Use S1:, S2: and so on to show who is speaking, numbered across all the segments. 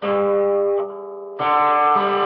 S1: Thank you.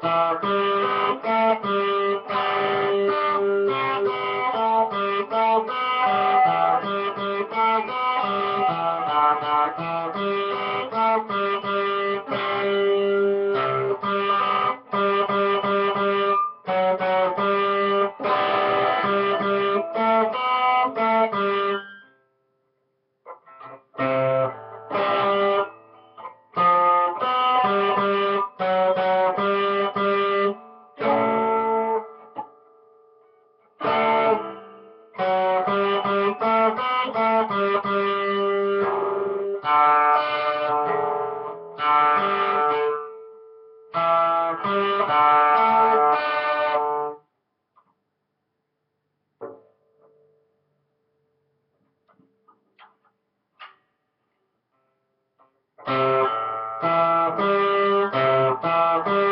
S1: Thank you. Father.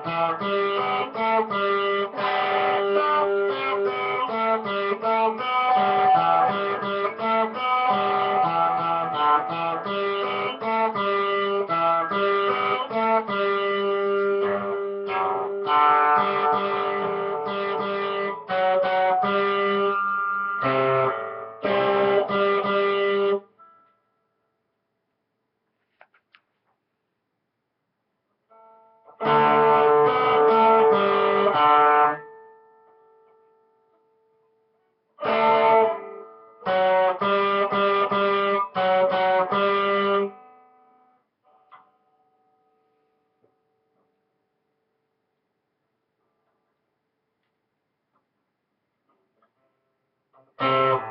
S1: Thank you. Bye.